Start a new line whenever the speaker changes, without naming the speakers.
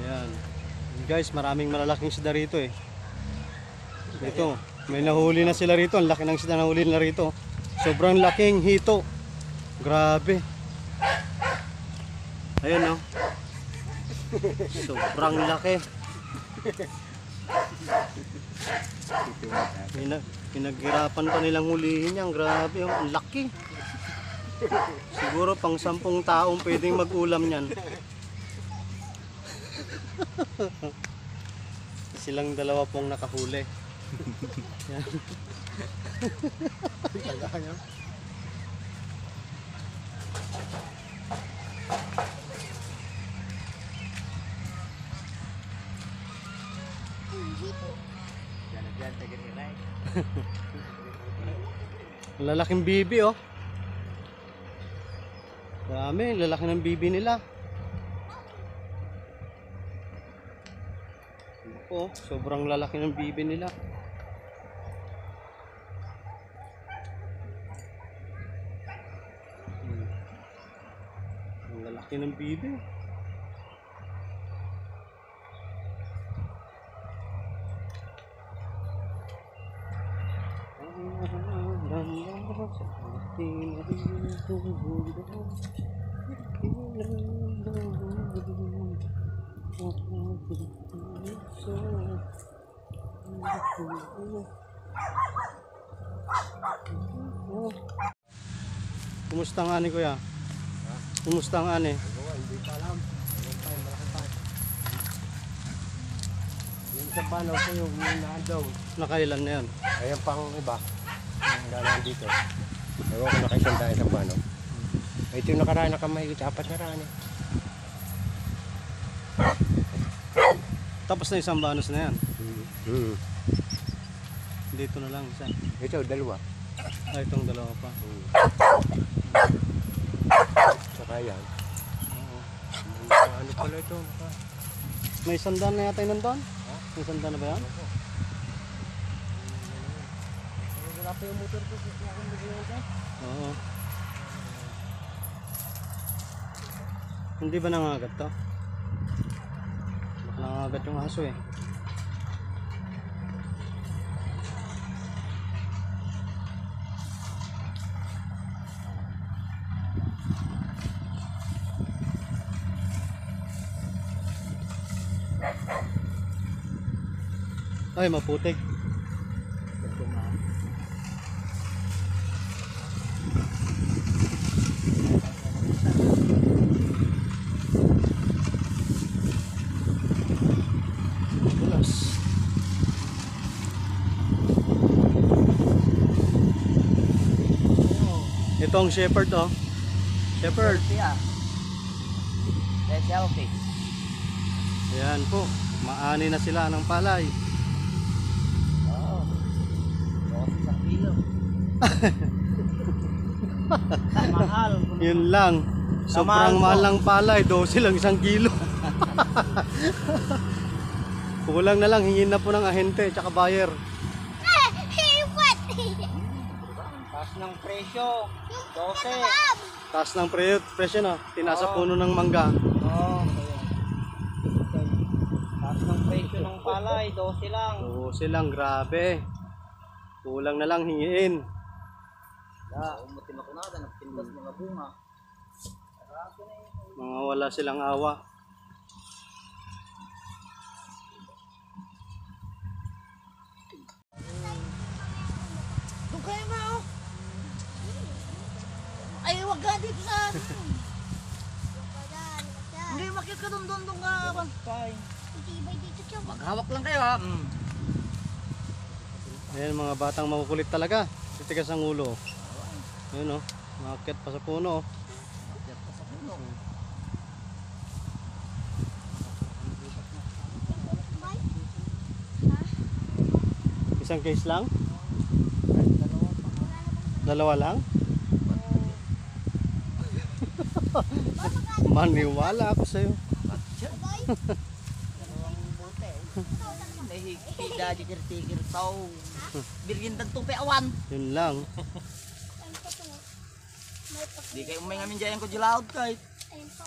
Ayan. Guys, maraming malalaking isda rito eh. Dito, may nahuli na sila rito. Ang laki ng na nahuli nila rito. Sobrang laking hito. Grabe. Ayun no. Sobrang laki. Pinag pinaghirapan pa nilang hulihin yan. Grabe, oh, ang laki. Siguro pang sampung taong pwedeng mag-ulam yan. Silang dalawa pong nakahuli. Yan. Ang lalaking bibi oh. Ang lalaki ng bibi nila. Ako, sobrang lalaki ng bibi nila. Hmm. Ang lalaki ng bibi. Kumusta ang ani kuya? Kumusta ang ani?
Hindi pa alam. Yung sa banaw ko yung naan daw.
Nakailan na yan?
Ayan pang iba. Yung dalaan dito. Ewan ko nakaisandaan sa banaw. Ito yung nakaraan na kamahigit apat na raan eh.
Tapos na isang banos na yan.
Hmm.
Dito na lang isa.
Ito, dalawa.
Ay, itong dalawa pa.
Hmm. Saka yan.
Oo.
Ano pala ito?
May sandaan na yata yun nandun? May sandaan na ba yan?
Wala pa yung motor ko.
Oo. Hindi ba nangagat to? Nangagat yung aso eh. Ay, maputik. Bulas. Ito ang shepherd oh. Shepherd.
That's healthy.
Ayan po. Maani na sila ng palay.
Oo. Dosis sa kilo. Mahal.
Yun lang. Sobrang mahal ng palay. 12 lang isang kilo. Kulang na lang. Hingin na po ng ahente tsaka buyer.
Taas ng presyo. 12.
Taas ng pre presyo na. Tinasa
Oo.
puno ng mangga.
Oo. Taas ng presyo ng palay. 12 lang.
12 lang. Grabe. Kulang na lang hingiin.
Yeah. Umutin ako na. Nagtindas mga bunga.
Mga wala silang awa.
Doon kayo na oh. Ay, wag ka dito sa akin. Hindi, makit ka doon, doon, doon ka.
Fine.
Maghawak lang kayo ha.
Mm.
Ayan mga batang makukulit talaga. Titigas ang ulo. Ayun oh. Makakit pa sa puno oh. Isang case lang? Dalawa lang? Maniwala ako sa'yo.
Nahigpida, dikir-tikir tao. Bilgin dan tupi awan.
Yun lang.
Di kayo may ngamin dyan ko jilaot kahit.
Ayun po.